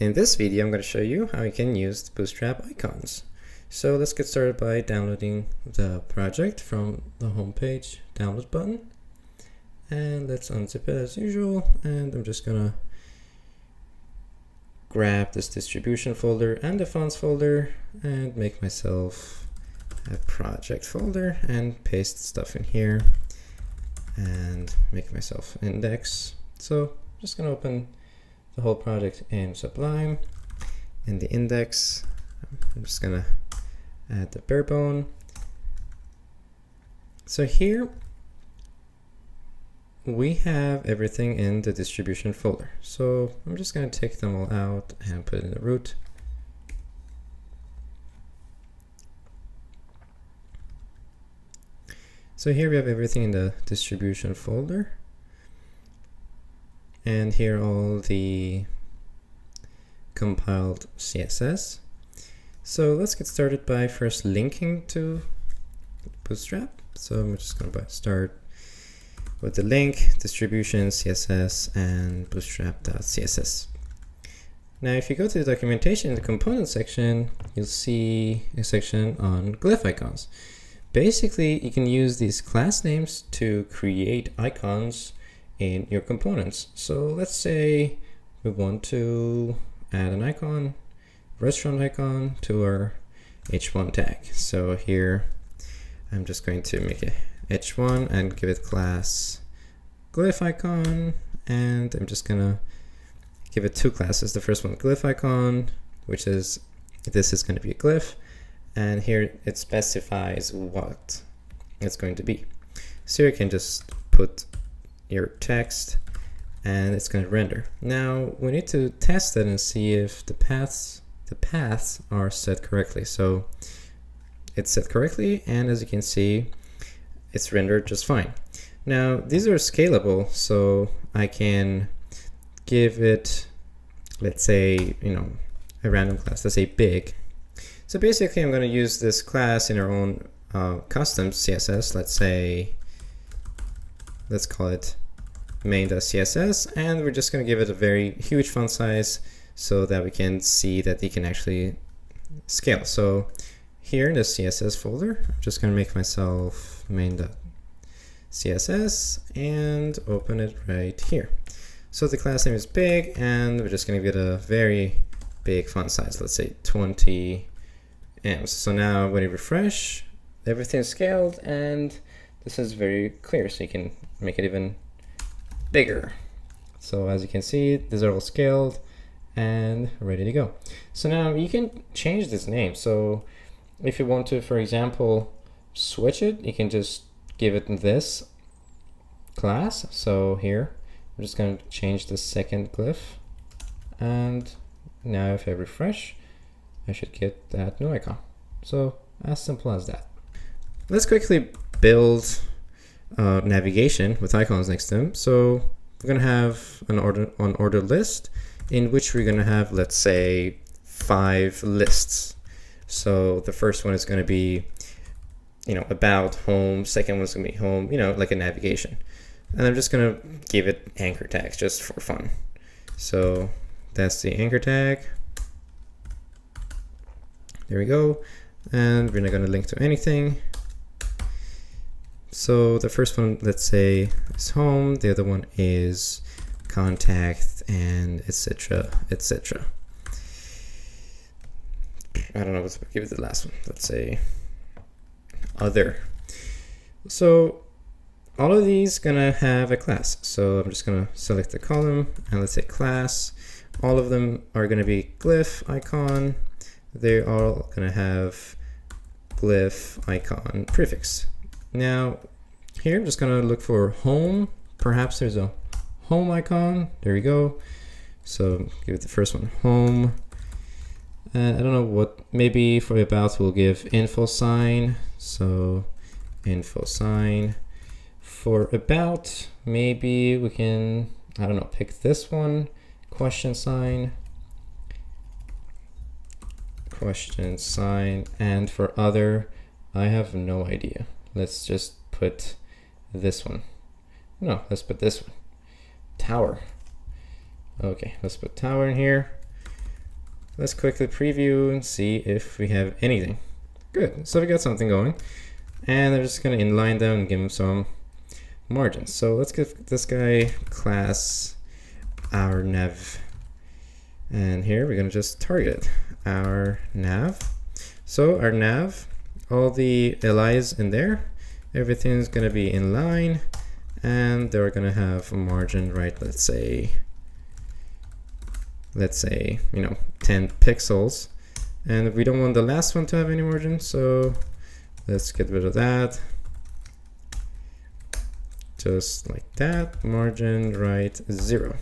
In this video, I'm going to show you how you can use the Bootstrap icons. So let's get started by downloading the project from the homepage download button. And let's unzip it as usual. And I'm just going to grab this distribution folder and the fonts folder and make myself a project folder and paste stuff in here and make myself index. So I'm just going to open the whole project in Sublime. and the index, I'm just gonna add the barebone. So here we have everything in the distribution folder. So I'm just gonna take them all out and put it in the root. So here we have everything in the distribution folder and here all the compiled CSS. So let's get started by first linking to Bootstrap. So I'm just going to start with the link, distribution, CSS, and bootstrap.css. Now, if you go to the documentation in the component section, you'll see a section on Glyphicons. Basically, you can use these class names to create icons in your components. So let's say we want to add an icon, restaurant icon to our h1 tag. So here I'm just going to make a h1 and give it class glyphicon and I'm just gonna give it two classes. The first one glyphicon, which is this is going to be a glyph and here it specifies what it's going to be. So you can just put your text and it's going to render. Now we need to test it and see if the paths the paths are set correctly. So it's set correctly and as you can see it's rendered just fine. Now these are scalable so I can give it let's say you know a random class let's say big. So basically I'm going to use this class in our own uh, custom CSS let's say let's call it main.css and we're just going to give it a very huge font size so that we can see that it can actually scale. So here in the CSS folder, I'm just going to make myself main.css and open it right here. So the class name is big and we're just going to give it a very big font size, let's say 20 ems. So now when you refresh, everything is scaled and this is very clear so you can make it even bigger. So as you can see, these are all scaled and ready to go. So now you can change this name. So if you want to, for example, switch it, you can just give it this class. So here, I'm just going to change the second glyph. And now if I refresh, I should get that new icon. So as simple as that. Let's quickly build uh, navigation with icons next to them. So we're going to have an order on order list in which we're going to have, let's say, five lists. So the first one is going to be, you know, about home. Second one's going to be home, you know, like a navigation. And I'm just going to give it anchor tags just for fun. So that's the anchor tag. There we go. And we're not going to link to anything. So the first one, let's say, is home. The other one is contact and etc. etc. I don't know what to give it the last one. Let's say other. So all of these gonna have a class. So I'm just gonna select the column and let's say class. All of them are gonna be glyphicon. They're all gonna have glyphicon prefix. Now, here I'm just gonna look for home. Perhaps there's a home icon. There we go. So give it the first one, home. And I don't know what, maybe for about we'll give info sign. So info sign. For about, maybe we can, I don't know, pick this one, question sign question sign and for other I have no idea let's just put this one. No, let's put this one. Tower. Okay, let's put tower in here. let's quickly preview and see if we have anything. Good, so we got something going. And I'm just gonna inline them and give them some margins. So let's give this guy class our nav. And here we're gonna just target our nav. So our nav, all the LIs in there, everything's gonna be in line and they're gonna have a margin, right? Let's say, let's say, you know, 10 pixels. And we don't want the last one to have any margin, so let's get rid of that just like that, margin right zero.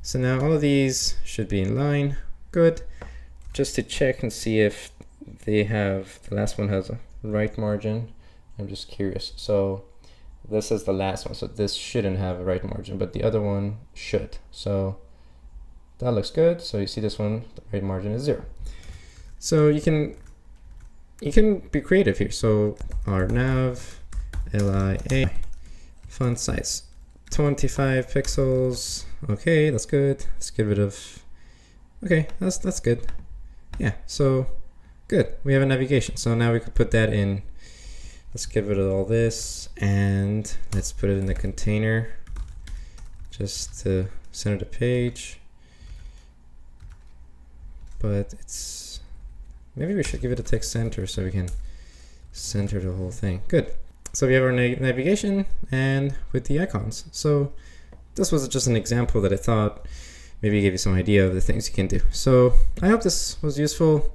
So now all of these should be in line, good. Just to check and see if they have, the last one has a right margin. I'm just curious. So this is the last one, so this shouldn't have a right margin, but the other one should. So that looks good. So you see this one, the right margin is zero. So you can you can be creative here. So our nav li a font size 25 pixels. Okay, that's good. Let's get rid of. Okay, that's that's good. Yeah, so good. We have a navigation. So now we could put that in. Let's get rid of all this and let's put it in the container just to center the page. But it's maybe we should give it a text center so we can center the whole thing. Good. So we have our na navigation and with the icons. So this was just an example that I thought maybe gave you some idea of the things you can do. So I hope this was useful